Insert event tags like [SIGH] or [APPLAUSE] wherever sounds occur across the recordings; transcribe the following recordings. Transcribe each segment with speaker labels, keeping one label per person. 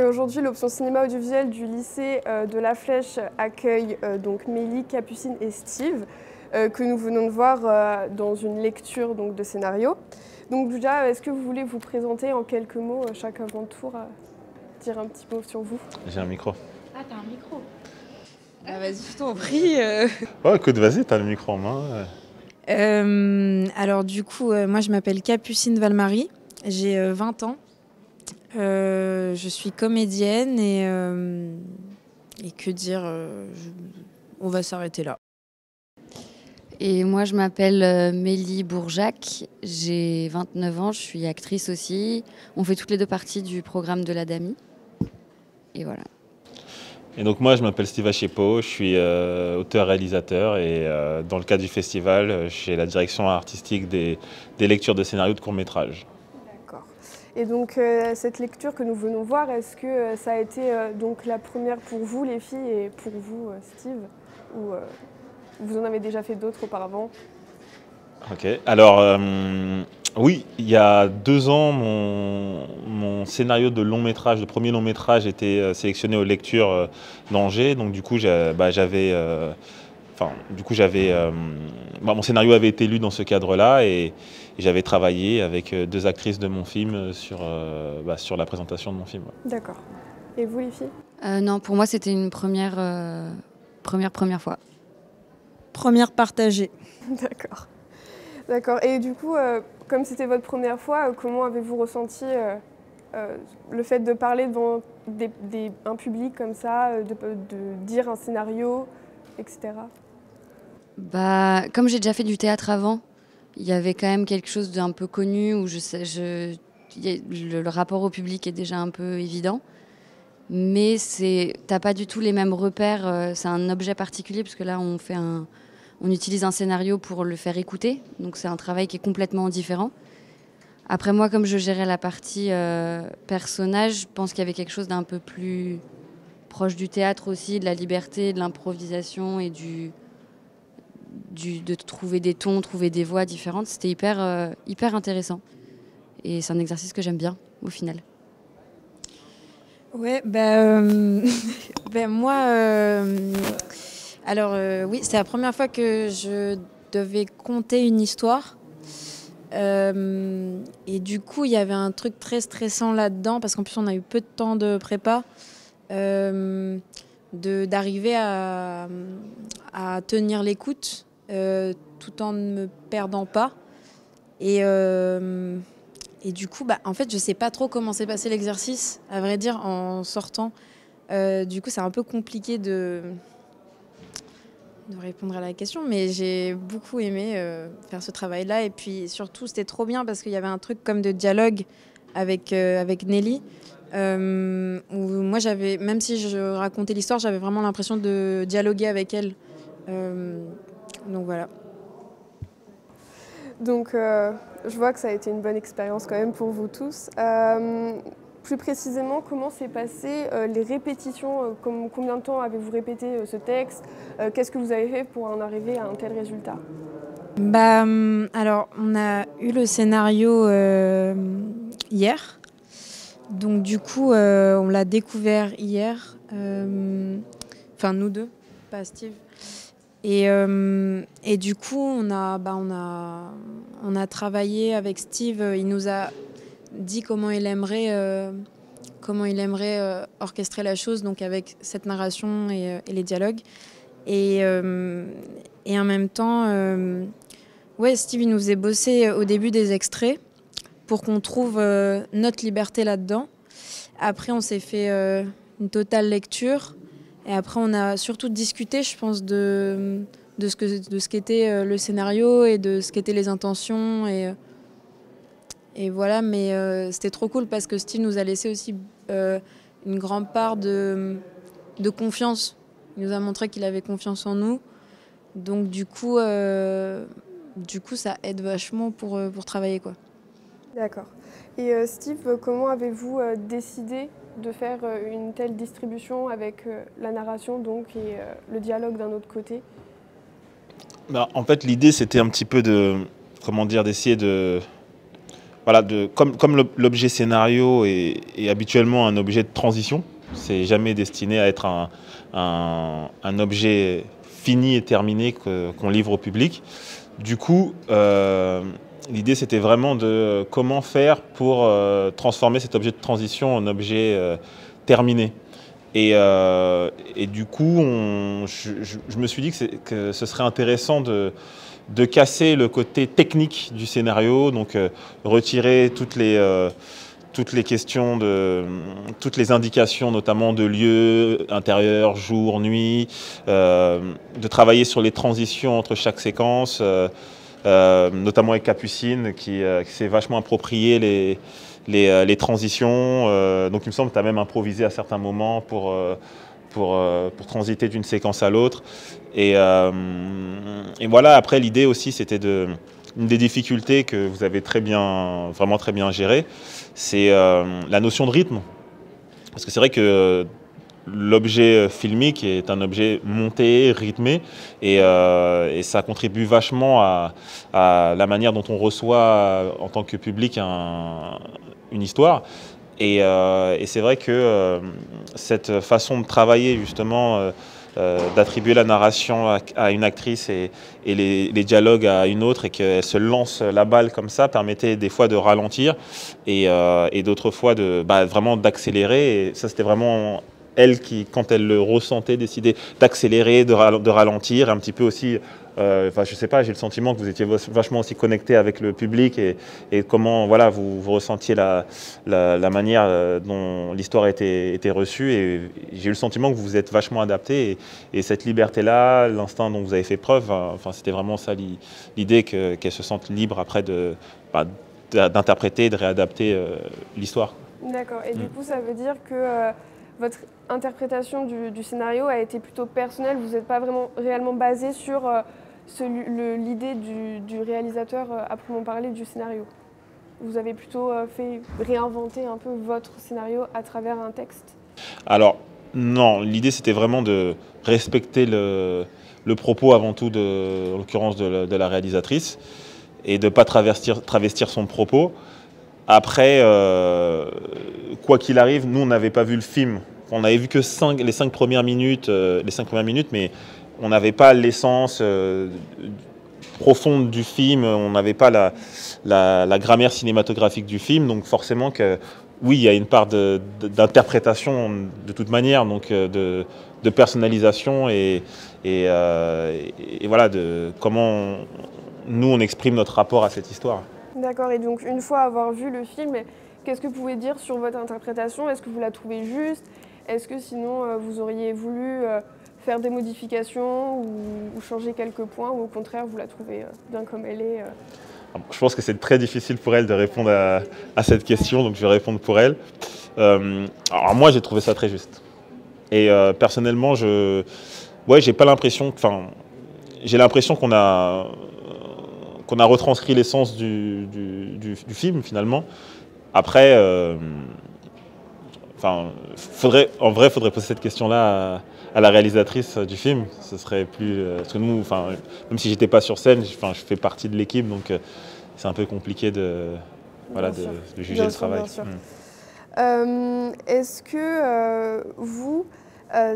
Speaker 1: aujourd'hui l'option cinéma audiovisuel du lycée euh, de La Flèche accueille euh, donc Mélie, Capucine et Steve euh, que nous venons de voir euh, dans une lecture donc, de scénario. Donc déjà, est-ce que vous voulez vous présenter en quelques mots euh, chacun votre tour, euh, dire un petit mot sur vous?
Speaker 2: J'ai un micro.
Speaker 3: Ah, t'as un micro
Speaker 4: Ah, vas-y, je t'en prie. euh. [LAUGHS]
Speaker 2: Ouais, écoute, vas-y, t'as le micro en main. euh.
Speaker 4: Alors, du coup, euh, moi, je m'appelle Capucine Valmarie. J'ai euh, 20 ans. Euh, je suis comédienne et, euh, et que dire euh, je- On va s'arrêter là.
Speaker 3: Et moi, je m'appelle Mélie Bourjac, j'ai 29 ans, je suis actrice aussi. On fait toutes les deux parties du programme de la DAMI. Et voilà.
Speaker 2: Et donc moi, je m'appelle Steve Achepo, je suis euh, auteur-réalisateur et euh, dans le cadre du festival, j'ai la direction artistique des, des lectures de scénarios de courts-métrages.
Speaker 1: Et donc euh, cette lecture que nous venons voir, est-ce que euh, ça a été euh, donc la première pour vous les filles et pour vous Steve Ou vous en avez déjà fait d'autres auparavant?
Speaker 2: Ok. Alors, oui, il y a deux ans, mon, mon scénario de long métrage, le premier long métrage, était sélectionné aux lectures d'Angers. Donc, du coup, bah, j'avais. Enfin, du coup, j'avais. euh, bah, mon scénario avait été lu dans ce cadre-là et, et j'avais travaillé avec euh, deux actrices de mon film euh, sur, euh, bah, sur la présentation de mon film.
Speaker 1: D'accord. Et vous les filles?
Speaker 3: Euh, non, pour moi, c'était une première, euh, première, première fois.
Speaker 4: Première partagée. [LAUGHS]
Speaker 1: D'accord. D'accord. Et du coup, euh, comme c'était votre première fois, euh, comment avez-vous ressenti euh, euh, le fait de parler devant des- des- un public comme ça, euh, de, de dire un scénario, etc.
Speaker 3: Bah, comme j'ai déjà fait du théâtre avant, il y avait quand même quelque chose d'un peu connu où le, rapport au public est déjà un peu évident. Mais c'est, t'as pas du tout les mêmes repères. euh, C'est un objet particulier parce que là, on utilise un scénario pour le faire écouter. Donc c'est un travail qui est complètement différent. Après moi, comme je gérais la partie euh, personnage, je pense qu'il y avait quelque chose d'un peu plus proche du théâtre aussi, de la liberté, de l'improvisation et du, de trouver des tons, trouver des voix différentes. C'était hyper, euh, hyper intéressant. Et c'est un exercice que j'aime bien au final.
Speaker 4: Ouais, ben, [LAUGHS] moi, euh, alors oui, c'est la première fois que je devais conter une histoire. Et du coup, il y avait un truc très stressant là-dedans, parce qu'en plus, on a eu peu de temps de prépa, euh, d'arriver à, à tenir l'écoute tout en ne me perdant pas. Et, euh, et du coup, bah, en fait, je sais pas trop comment s'est passé l'exercice, à vrai dire, en sortant. Euh, du coup, c'est un peu compliqué de, de répondre à la question, mais j'ai beaucoup aimé euh, faire ce travail-là. Et puis surtout, c'était trop bien parce qu'il y avait un truc comme de dialogue avec, euh, avec Nelly. euh, où moi, j'avais, même si je racontais l'histoire, j'avais vraiment l'impression de dialoguer avec elle. Donc voilà.
Speaker 1: Donc, euh, je vois que ça a été une bonne expérience quand même pour vous tous. Euh, plus précisément, comment s'est passé euh, les répétitions euh, com- Combien de temps avez-vous répété euh, ce texte Euh, Qu'est-ce que vous avez fait pour en arriver à un tel résultat?
Speaker 4: Bah, hum, alors, on a eu le scénario euh, hier. Donc, du coup, euh, on l'a découvert hier. Euh, Enfin, nous deux, pas Steve. Et, euh, et du coup, on a, bah, on, a, on a travaillé avec Steve. Il nous a dit comment il aimerait, euh, comment il aimerait euh, orchestrer la chose, donc avec cette narration et, les dialogues. Et, et en même temps, ouais, Steve il nous faisait bosser au début des extraits pour qu'on trouve notre liberté là-dedans. Après, on s'est fait une totale lecture. Et après, on a surtout discuté, je pense, de, de ce que ce qu'était euh, le scénario et de ce qu'étaient les intentions. Et, et voilà, mais euh, c'était trop cool parce que Steve nous a laissé aussi euh, une grande part de, de confiance. Il nous a montré qu'il avait confiance en nous. Donc du coup, du coup, ça aide vachement pour, pour travailler.
Speaker 1: D'accord. Et Steve, comment avez-vous décidé de faire euh, une telle distribution avec euh, la narration donc et euh, le dialogue d'un autre côté
Speaker 2: Bah, en fait, l'idée, c'était un petit peu de, comment dire, d'essayer de, voilà, de, comme, comme l'objet scénario est, habituellement un objet de transition, c'est jamais destiné à être un, un, objet fini et terminé qu'on livre au public. Du coup, l'idée c'était vraiment de comment faire pour euh, transformer cet objet de transition en objet euh, terminé. Et, du coup, je, me suis dit que, ce serait intéressant de, casser le côté technique du scénario, donc euh, retirer toutes les, euh, questions, toutes les indications, notamment de lieu, intérieur, jour, nuit, euh, de travailler sur les transitions entre chaque séquence, notamment avec Capucine qui, s'est vachement approprié les, les, les transitions. donc il me semble que tu as même improvisé à certains moments pour pour, euh, pour transiter d'une séquence à l'autre. Et, euh, et, voilà, après l'idée aussi, c'était de... Une des difficultés que vous avez très bien, vraiment très bien géré, c'est euh, la notion de rythme. Parce que c'est vrai que l'objet filmique est un objet monté, rythmé, et, et ça contribue vachement à, la manière dont on reçoit en tant que public un, une histoire. Euh, et, c'est vrai que euh, cette façon de travailler justement, euh, d'attribuer la narration à, une actrice et, les, dialogues à une autre et qu'elle se lance la balle comme ça permettait des fois de ralentir et, d'autres fois de bah, vraiment d'accélérer. Et ça c'était vraiment elle qui, quand elle le ressentait, décidait d'accélérer, de, de, ralentir, un petit peu aussi euh, enfin, je sais pas, j'ai le sentiment que vous étiez vachement aussi connecté avec le public et, comment voilà, vous, ressentiez la, la, manière euh, dont l'histoire était, reçue. Et j'ai eu le sentiment que vous vous êtes vachement adapté. Et, cette liberté-là, l'instinct dont vous avez fait preuve, hein, enfin, c'était vraiment ça l'idée qu'elle se sente libre après de, bah, d'interpréter, de réadapter euh, l'histoire.
Speaker 1: D'accord. Et du mm. coup, ça veut dire que votre interprétation du, scénario a été plutôt personnelle. Vous n'êtes pas vraiment réellement basé sur l'idée du, réalisateur euh, à proprement parler du scénario Vous avez plutôt euh, fait réinventer un peu votre scénario à travers un texte
Speaker 2: Alors, non, l'idée c'était vraiment de respecter le, propos avant tout, de, en l'occurrence de, la réalisatrice, et de ne pas travestir son propos. Après, euh, quoi qu'il arrive, nous on n'avait pas vu le film. On n'avait vu que les cinq premières minutes, les cinq premières minutes, mais on n'avait pas l'essence euh, profonde du film, on n'avait pas la, grammaire cinématographique du film, donc forcément que oui, il y a une part d'interprétation de, toute manière, donc euh, de, personnalisation et, euh, et, voilà de comment nous on exprime notre rapport à cette histoire.
Speaker 1: D'accord, et donc une fois avoir vu le film, qu'est-ce que vous pouvez dire sur votre interprétation? Est-ce que vous la trouvez juste? Est-ce que sinon vous auriez voulu faire des modifications ou, changer quelques points ou au contraire vous la trouvez euh, bien comme elle est euh?
Speaker 2: Je pense que c'est très difficile pour elle de répondre à, cette question, donc je vais répondre pour elle. Euh, alors moi j'ai trouvé ça très juste. Et personnellement, je ouais, j'ai pas l'impression, enfin, j'ai l'impression qu'on a qu'on a retranscrit l'essence du, du, film finalement. Après, enfin, faudrait, en vrai, il faudrait poser cette question-là à la réalisatrice du film. Ce serait plus. Euh, parce que nous, enfin, même si j'étais pas sur scène, je fais partie de l'équipe, donc euh, c'est un peu compliqué de, voilà, de, juger le travail. Hmm.
Speaker 1: Euh, est-ce que vous,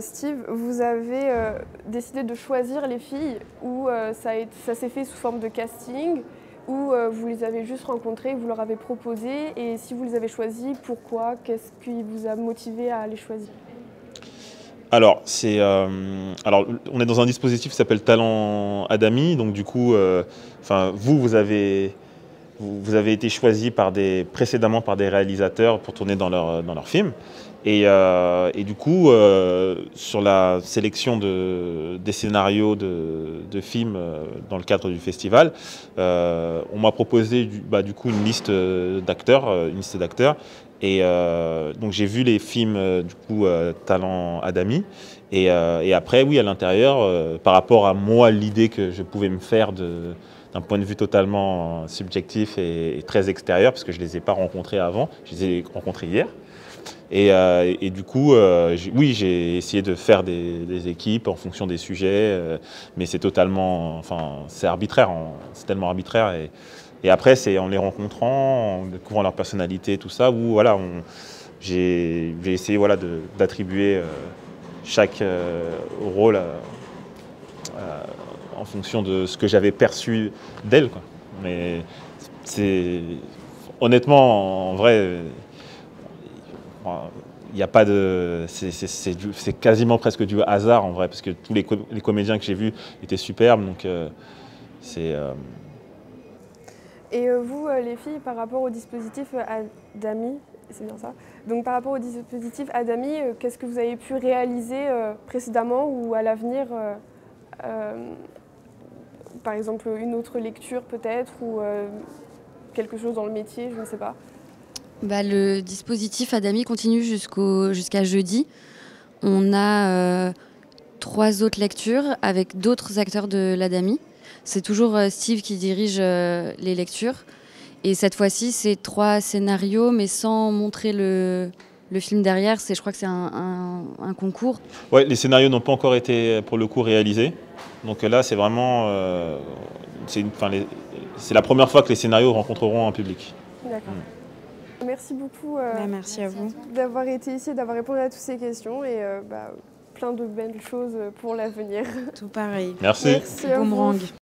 Speaker 1: Steve, vous avez décidé de choisir les filles ou ça, ça s'est fait sous forme de casting ou vous les avez juste rencontrées, vous leur avez proposé et si vous les avez choisies, pourquoi Qu'est-ce qui vous a motivé à les choisir?
Speaker 2: Alors, c'est, euh, alors, on est dans un dispositif qui s'appelle Talent Adami. Donc, du coup, euh, vous, vous avez, vous, avez été choisi précédemment par des réalisateurs pour tourner dans leur, dans leur film. Et, euh, et du coup, sur la sélection de, des scénarios de, de films dans le cadre du festival, on m'a proposé du, bah, coup une liste d'acteurs, une liste d'acteurs. Et euh, donc j'ai vu les films euh, du coup euh, Talent Adami. Et, et, après, oui, à l'intérieur, par rapport à moi, l'idée que je pouvais me faire d'un point de vue totalement subjectif et, très extérieur, parce que je ne les ai pas rencontrés avant, je les ai rencontrés hier. Et, et du coup, oui, j'ai essayé de faire des, équipes en fonction des sujets, mais c'est totalement, enfin, c'est arbitraire, c'est tellement arbitraire. Et, Et après, c'est en les rencontrant, en découvrant leur personnalité, tout ça, où voilà, j'ai essayé voilà, d'attribuer chaque rôle en fonction de ce que j'avais perçu d'elle. Mais c'est honnêtement, en vrai, il n'y a pas de. C'est quasiment presque du hasard en vrai, parce que tous les, comédiens que j'ai vus étaient superbes. Donc euh, c'est. Euh,
Speaker 1: Et euh, vous, les filles, par rapport au dispositif Adami, c'est bien ça? Donc par rapport au dispositif Adami, qu'est-ce que vous avez pu réaliser précédemment ou à l'avenir Par exemple, une autre lecture peut-être ou quelque chose dans le métier, je ne sais pas.
Speaker 3: Bah, le dispositif Adami continue jusqu'à jeudi. On a euh, trois autres lectures avec d'autres acteurs de l'Adami. C'est toujours euh, Steve qui dirige euh, les lectures. Et cette fois-ci, c'est trois scénarios, mais sans montrer le, film derrière. Je crois que c'est un, concours.
Speaker 2: Ouais, les scénarios n'ont pas encore été, pour le coup, réalisés. Donc là, c'est vraiment... c'est la première fois que les scénarios rencontreront un public.
Speaker 1: D'accord. Mm. Merci beaucoup euh,
Speaker 4: bah, merci à vous
Speaker 1: d'avoir été ici, d'avoir répondu à toutes ces questions et euh, bah, plein de belles choses pour l'avenir.
Speaker 4: Tout pareil.
Speaker 2: Merci.
Speaker 1: Merci